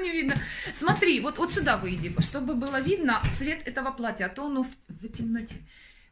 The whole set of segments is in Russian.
не видно. Смотри, вот, вот сюда выйди, чтобы было видно цвет этого платья, а то оно в, в темноте.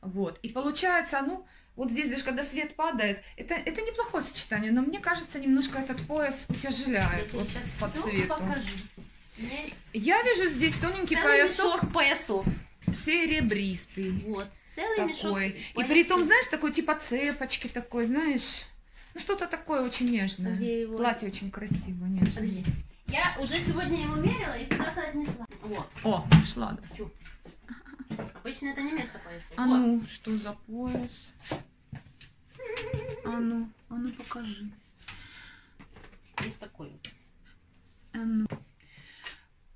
Вот. И получается, ну, вот здесь даже когда свет падает, это, это неплохое сочетание, но мне кажется, немножко этот пояс утяжеляет вот, по цвету. Покажу. Есть Я вижу здесь тоненький целый поясок мешок поясов. серебристый. Вот. Целый такой. мешок И поясов. при том, знаешь, такой типа цепочки такой, знаешь, ну что-то такое очень нежное. Его? Платье очень красиво, нежное. Подожди. Я уже сегодня его мерила и куда-то отнесла. Вот. О, нашла. да. Обычно это не место поясов. А Вот. ну, что за пояс? А ну, а ну покажи. Есть такой. А ну.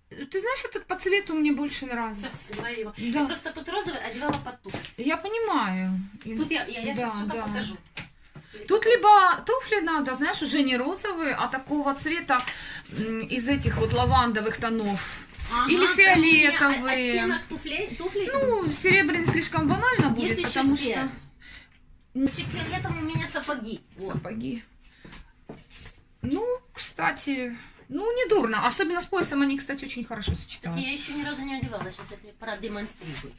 Ты знаешь, этот по цвету мне больше нравится. Совсем его. Да. Я просто тут розовый одевала под туфли. Я понимаю. Тут я, я, я Да, сейчас что-то да. покажу. Тут либо туфли надо, знаешь, уже не розовые, а такого цвета из этих вот лавандовых тонов. Ага, Или фиолетовые. Оттенок туфлей, туфлей. Ну, серебряный слишком банально будет, Есть потому свет. что Чик фиолетовый у меня сапоги. Вот. сапоги. Ну, кстати, ну, не дурно. Особенно с поясом они, кстати, очень хорошо Кстати, сочетаются. я еще ни разу не одевала. Сейчас я тебе продемонстрирую.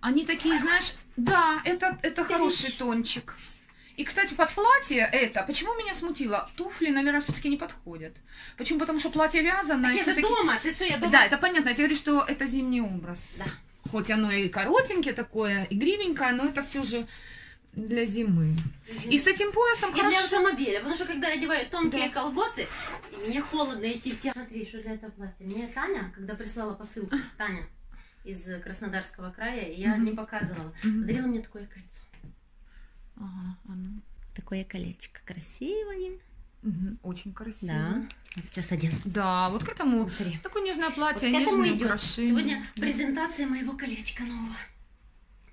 Они такие, знаешь, да, это, это хороший тончик. И, кстати, под платье это, почему меня смутило? Туфли, наверное, все-таки не подходят. Почему? Потому что платье вязаное. Так и я же дома, ты что, я дома? Да, это понятно. Я тебе говорю, что это зимний образ. Да. Хоть оно и коротенькое такое, игривенькое, но это все же для зимы. И с этим поясом И для хорошо. автомобиля, потому что когда я одеваю тонкие Да. колготы, и мне холодно идти в театр. Смотри, что для этого платья. Мне Таня, когда прислала посылку, Таня из Краснодарского края, и я Мгм. не показывала, Мгм. подарила мне такое кольцо. Ага, а ну. Такое колечко красивое. Мгм, Очень красиво. Да. Вот сейчас одену. Да, вот к этому Смотри. такое нежное Вот платье, к этому нежные идет. украшения. Сегодня презентация моего колечка нового.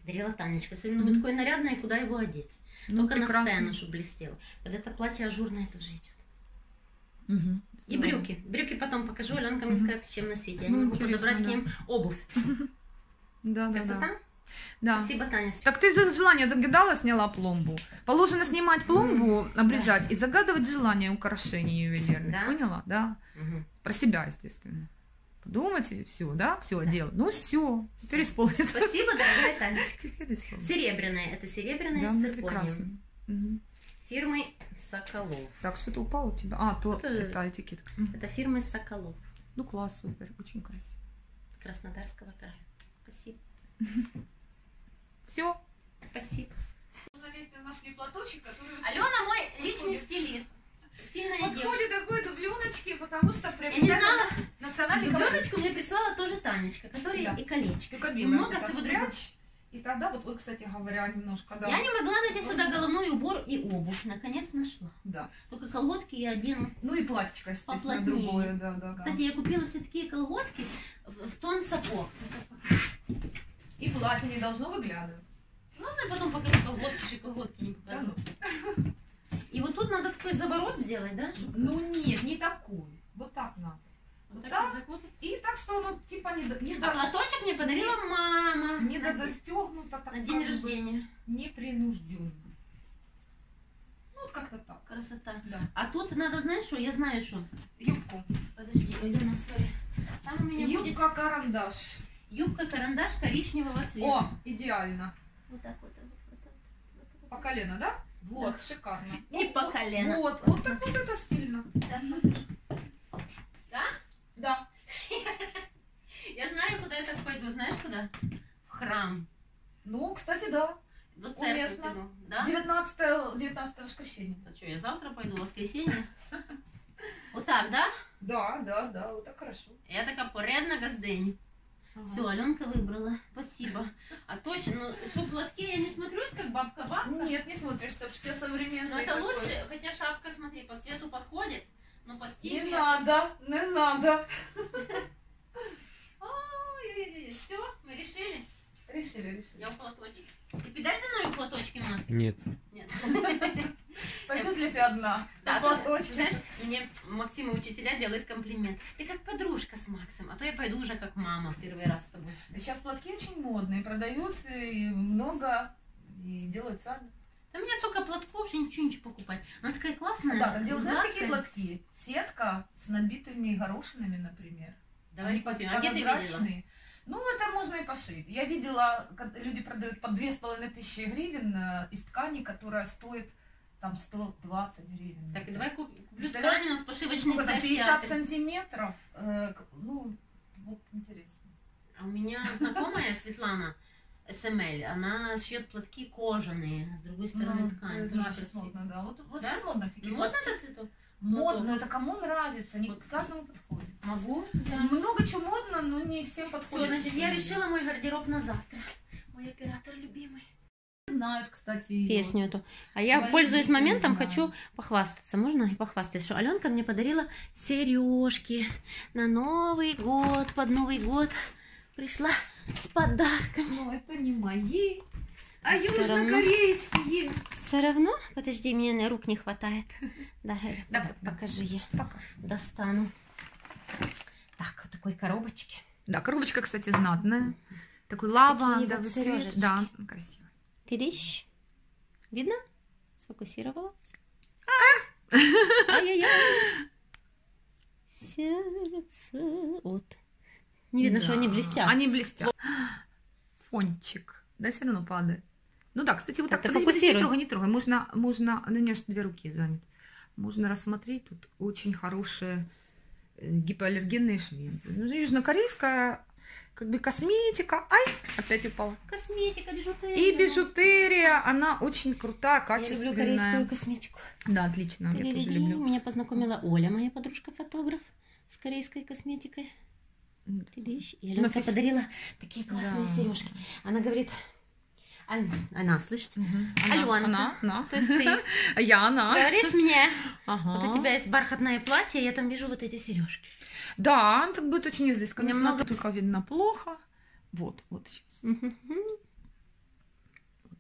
Дарила Танечка. Сегодня будет такое нарядное, куда его одеть. Ну, Только прекрасно. на сцену, чтобы блестело. Вот это платье ажурное тоже идет. Мгм, И брюки. Брюки потом покажу, Аленка мне скажет, с чем носить. Я Ну, не могу подобрать к да. ним обувь. Да, да, Красота? Да. да. Спасибо, Таня. Так ты за желание загадала, сняла пломбу. Положено снимать пломбу, обрезать и загадывать желание украшений ювелирных. Да. Поняла? Да. Мгм. Про себя, естественно. Подумать и все, да? Все, делать. Ну все, теперь исполнится. Спасибо, дорогая Танечка. Серебряное. Это серебряное Да, с цирконием. Мгм. Фирмы Соколов. Так, что-то упало у тебя? А, то Это- это этикетка. Это фирмы Соколов. Ну класс, супер, очень красиво. Краснодарского края. Спасибо. Все. Спасибо. нашли платочек, который Алена мой личный стилист. Стильная девушка. подходит такой дубленочки, потому что Я не знала, национальный дубленочку мне прислала тоже Танечка, который Да. и колечко. Только Много белое всего спрячь. И тогда вот, вот, кстати говоря, немножко, да. Я не могла найти сюда головной убор и обувь. Наконец нашла. Да. Только колготки я одену. Ну и платьечко, естественно, Поплотнее. другое, да, да, да. Кстати, я купила себе такие колготки в, в тон сапог. Платье не должно выглядывать. Ладно, я потом покажу колготки, что колготки не покажу. ну. И вот тут надо такой заворот сделать, да? чтобы Ну нет, не такой. Вот так надо. вот так закутаться. И так, что оно типа не не А до, платочек мне подарила мама. не на, до застегнуто, так на день рождения. непринужденно. Ну вот как-то так. Красота. Да. А тут надо, знаешь что? Я знаю что. Юбку. Подожди, Алена, сори. Там у меня будет Юбка-карандаш. коричневого цвета. О, идеально. Вот так вот. вот, вот, вот, вот, вот. По колено, да? Вот, шикарно. И Вот, по вот, колено. Вот, вот так вот это стильно. Да? Да. Я знаю, куда я так пойду. Знаешь куда? В храм. Ну, кстати, да. До церкви Уместно. пойду. Да? 19 19 воскресенье. А что, я завтра пойду, в воскресенье? Вот так, да? Да, да, да, вот так хорошо. Я така порядна газдень. Все, Аленка выбрала. Спасибо. А точно, ну что, в платке я не смотрюсь, как бабка-бабка? Нет, не смотришься, потому что я современная. Но это такой. лучше, хотя шапка, смотри, по цвету подходит, но по стилю... Не надо, не надо. Все, мы решили. Решили, решили. Я в платочке. Ты підеш зі мною в платочки мати? Нет. Нет. Себя одна. Да, Вот тут, очень. знаешь, мне Максим и учителя делают комплимент. Ты как подружка с Максом, а то я пойду уже как мама первый раз с тобой. Сейчас платки очень модные, продаются и много, и делают сами. А мне столько платков, что ничего ничего покупать. Она такая классная. Да, так делают, знаешь, какие платки? Сетка с набитыми горошинами, например. Давай Они купим. А прозрачные. Ну, это можно и пошить. Я видела, люди продают по две с половиной тысячи гривен э, из ткани, которая стоит там 120 гривен. Так, и давай куп- куплю ткань, у нас пошивочный там, цех 50 пятый. сантиметров? Э, ну, вот интересно. А у меня знакомая Светлана СМЛ, она шьет платки кожаные, с другой стороны Ну, ткань. тоже сейчас модно, да. Вот, вот Да? сейчас модно всякие Ну, вот платки. этот цветок. Модно, это кому нравится, не Вот. каждому подходит. Могу? Много чего модно, но не всем Все, подходит. значит, я решила мой гардероб на завтра. Мой оператор любимый. Знают, кстати. Песню эту. А я, Твои пользуясь моментом, хочу похвастаться. Можно и похвастаться, что Аленка мне подарила сережки на Новый год. Под Новый год пришла с подарками. Ну, это не мои, а южнокорейские. Все равно? Подожди, мне на рук не хватает. Да, Галя, Давай, покажи я. Покажу. Достану. Так, вот такой коробочки. Да, коробочка, кстати, знатная. Такой лавандовый вот цвет. Да, красиво. Тыдыщ. Видно? Сфокусировала. А! Ай-яй-яй. Сердце. Вот. Не видно, что они Да, блестят. Они блестят. Фончик. Да, все равно падает. Ну да, кстати, вот Так, так, подожди, не трогай, не трогай. Можно, можно, ну, у меня же две руки заняты. Можно рассмотреть тут очень хорошие э, гипоаллергенные шведцы. Ну, южнокорейская как бы косметика. Ай, опять упала. Косметика, бижутерия. И бижутерия, она очень крутая, Я качественная. люблю корейскую косметику. Да, отлично, я тоже люблю. Меня познакомила Оля, моя подружка-фотограф, с корейской косметикой. М, Тыдыщ. И У Аленка нас есть- подарила такие классные Да. сережки. Она говорит, Аль- она, слышите? Мгм. Аленка. Она, она. То есть ты я она. говоришь мне, Ага. вот у тебя есть бархатное платье, я там вижу вот эти сережки. Да, так будет очень изысканно. Немного- Много только видно плохо. Вот, вот сейчас. Вот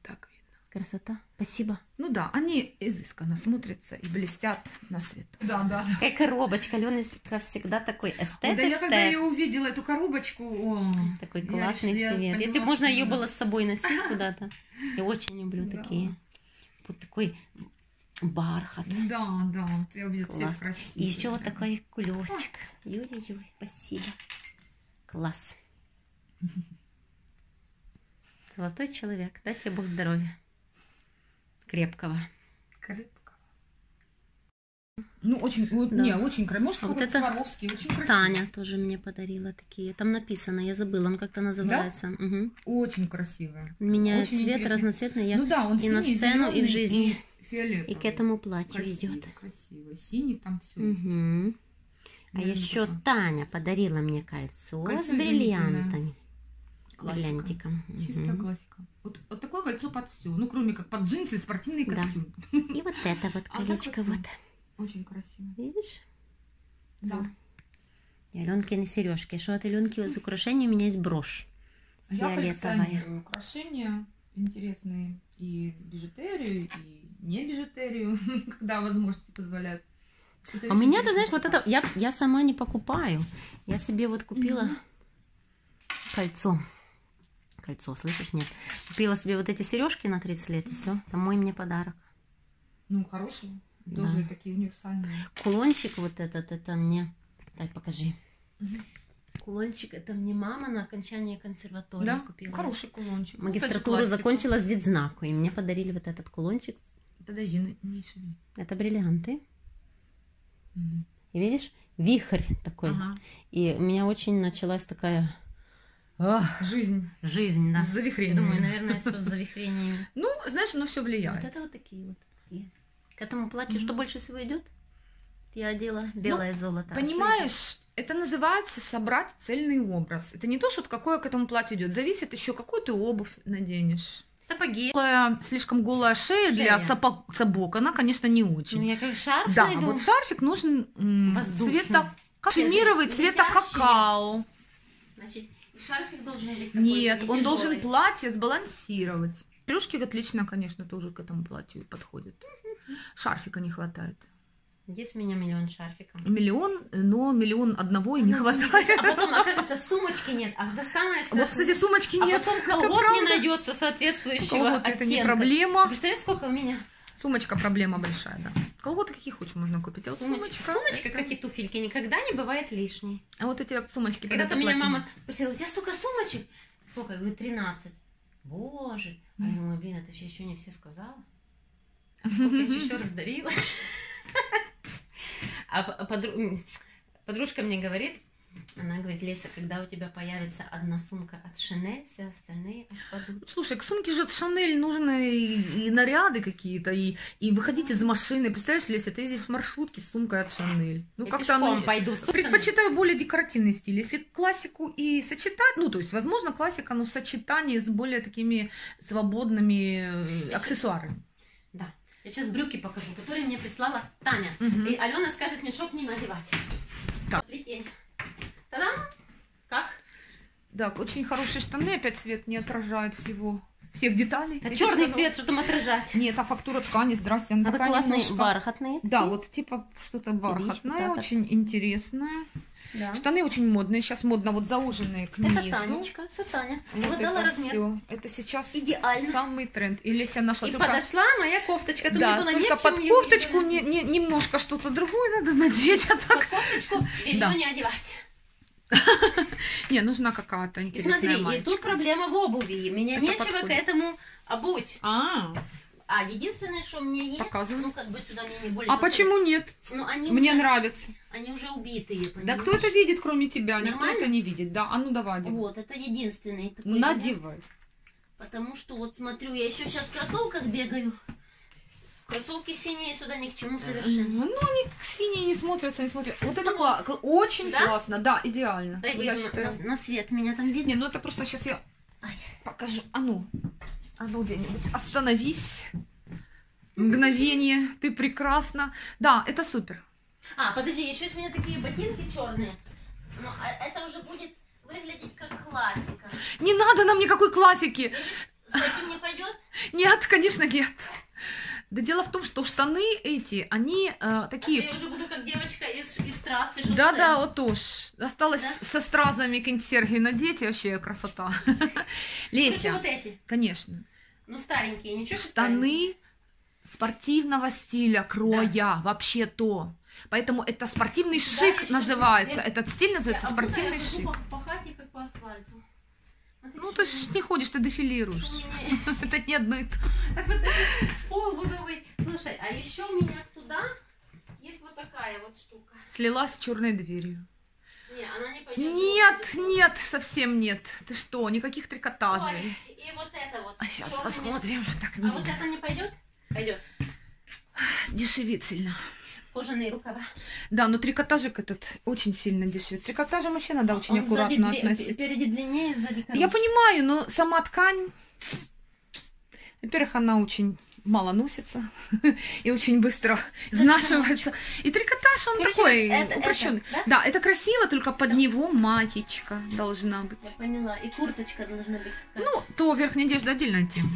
так видно. Красота. Спасибо. Ну да, они изысканно смотрятся и блестят на свет. Да, да. Какая коробочка. Аленочка всегда такой эстет, да я когда ее увидела, эту коробочку, о, Такой я классный я цвет. поняла, Если бы можно ее да. было с собой носить куда-то. Я очень люблю Да. такие. Вот такой бархат. Да, да, вот я увидела цвет красивый. И еще вот такой кулечек. Ой-ой-ой, спасибо. Класс. Золотой человек. Дай тебе Бог здоровья. Крепкого. Крепко. Ну, очень, Да. не, очень красиво. Может, А вот это Сваровский, очень красиво. Таня тоже мне подарила такие. Там написано, я забыла, он как-то называется. Мгм. Очень красивая. Меняет Очень цвет интересный. разноцветный. Я... Ну да, он и на синий, сцену, и в жизни. и фиолетовый. И к этому платью красиво, идет. красиво. Синий там все. Мгм. А еще Таня подарила мне кольцо, Кольцо с бриллиантами. Изумительное. Бриллиантиком. Чистая Мгм. классика. Вот, вот такое кольцо под все. Ну, кроме как под джинсы и спортивный Да. костюм. И вот это вот А колечко вот вот. Очень красиво. Видишь? Да. И Аленкины сережки. Что от Аленки из украшений у меня есть брошь. Я Фиолетовая. коллекционирую украшения интересные и бижутерию, и не бижутерию, когда возможности позволяют. А у меня, ты знаешь, интересное вот это я, я сама не покупаю. Я себе вот купила Мгм. кольцо. Кольцо, слышишь, нет. Купила себе вот эти сережки на 30 лет, и все. Это мой мне подарок. Ну, хорошие. Да. Тоже такие универсальные. Кулончик вот этот, это мне... Дай, покажи. Мгм. Кулончик, это мне мама на окончании консерватории Да, купила. хороший кулончик. Ну, Магистратуру классика. закончила с видзнаку, и мне подарили вот этот кулончик. Подожди, ну, не шевелись. Это бриллианты. Мгм. И видишь, вихрь такой. Ага. И у меня очень началась такая ах, Жизнь жизнь, да. с Я думаю, наверное, все с завихрениями. Ну, знаешь, оно все Вот влияет. это вот такие вот. такие. К этому платью что больше всего идет? Я одела белое золото. А? Понимаешь, это называется собрать цельный образ. Это не то, что вот какое к этому платью идет. Зависит еще, какую ты обувь наденешь. Сапоги. Голая, слишком голая шея, для Шея. сапог, сапог, она, конечно, не Ну, очень. я как шарф да, найду. вот шарфик нужен м, Воздушный. цвета кашемировый, цвета какао. Значит, и шарфик должен быть такой Нет, не он должен платье сбалансировать. Рюшки отлично, конечно, тоже к этому платью подходят. Шарфика не хватает. Здесь у меня миллион шарфиков. Миллион, но миллион одного и не Ну, хватает. А потом, окажется, сумочки нет. А это самое страшное. Вот, кстати, сумочки а нет. потом Это колгот не найдется соответствующего Колготы это не оттенка. проблема. Представляешь, сколько у меня Сумочка проблема большая, да. Колготы какие хочешь можно купить. А вот сумочка? сумочка. Сумочка, это- как и туфельки, никогда не бывает лишней. А вот эти сумочки Когда-то меня мама спросила, у тебя столько сумочек? Сколько? Я говорю, 13. Боже. А я думаю, блин, это еще не все сказала. А сколько я еще раздарила? А подружка мне говорит, она говорит, Леся, когда у тебя появится одна сумка от Шанель, все остальные отпадут. Слушай, к сумке же от Шанель нужны и, и наряды какие-то, и, и выходить из машины. Представляешь, Леся, ты ездишь в маршрутке с сумкой от Шанель. Ну, Я как-то оно... пойду с. Предпочитаю более декоративный стиль. Если классику и сочетать, ну, то есть, возможно, классика, но в сочетании с более такими свободными э, аксессуарами. Да. Я сейчас брюки покажу, которые мне прислала Таня. Мгм. И Алена скажет мне, что к ним одевать. Так. Плетень. Та-дам! Как? Да, очень хорошие штаны, опять цвет не отражает всего, всех деталей. Это этих черный цвет, что там отражать. Нет, а фактура ткани, здрасте, она Это такая классные немножко... бархатные. Да, вот типа что-то бархатное, вот так очень интересное. Да. Штаны очень модные, сейчас модно вот зауженные к Это низу. Танечка, все Таня. Вот Вот дала это размер. всё. Это сейчас Идеально. самый тренд. И Леся нашла И только... подошла моя кофточка. Тут Да, только не к под кофточку не, не- немножко что-то другое надо надеть, а Под так... кофточку и Да. не одевать. Не, нужна какая-то И интересная смотри, и тут проблема в обуви. Меня Это нечего подходит. к этому обуть. А, А единственное, что мне есть, Показывай. ну как бы сюда мне не более... а почему нет? Ну они Мне уже, нравится. они уже убитые, Да понимаешь? кто это видит, кроме тебя? Никто Нормально? это не видит. Да, а ну давай, одевай. Вот, это единственный такой. Надевай. Потому что вот смотрю, я еще сейчас в кроссовках бегаю. Кроссовки синие сюда ни к чему совершенно. Ну, они синие не смотрятся, не смотрят. Вот это кла- кла- очень Да? классно, да, идеально. Дай Я считаю. на, на свет, меня там видно. Не, ну это просто сейчас я Ай. покажу. А ну, а ну где-нибудь остановись. Мгновение, ты прекрасна. Да, это супер. А, подожди, еще есть у меня такие ботинки черные. Но а это уже будет выглядеть как классика. Не надо нам никакой классики. С таким не пойдет? Нет, конечно, нет. Да дело в том, что штаны эти, они э, такие... Я уже буду как девочка из, из трассы. шоссе. Да-да, отож. Осталось Да? со стразами какие-нибудь серьги надеть, вообще красота. Леся, вот эти. конечно. Ну, старенькие, ничего. Штаны спортивного стиля, кроя, вообще то. Поэтому это спортивный шик ещё называется. Этот стиль называется А спортивный шик. По, по хате, как по асфальту. Ну, ты у ж меня- не ходишь, ты дефилируешь. что у меня- Это не одно и то же. Так вот это пол будовый. Слушай, а еще у меня туда есть вот такая вот штука. Слилась с черной дверью. Не, она не пойдет. Нет, нет, совсем нет. Ты что, никаких трикотажей. Ой, и вот это вот. А сейчас посмотрим. Так, не А вот это не пойдет? Пойдет. Дешевит сильно. Кожаные рукава. Да, но трикотажик этот очень сильно дешевит. С трикотажем вообще надо очень Он сзади аккуратно дле- относиться. Спереди длиннее, сзади короче. Я понимаю, но сама ткань, во-первых, она очень мало носится и очень быстро изнашивается. И трикотаж, он Короче, такой это- упрощенный. это, да? Да, это красиво, только под него маечка должна быть. Я поняла. И курточка должна быть. Ну, то верхняя одежда отдельная тема.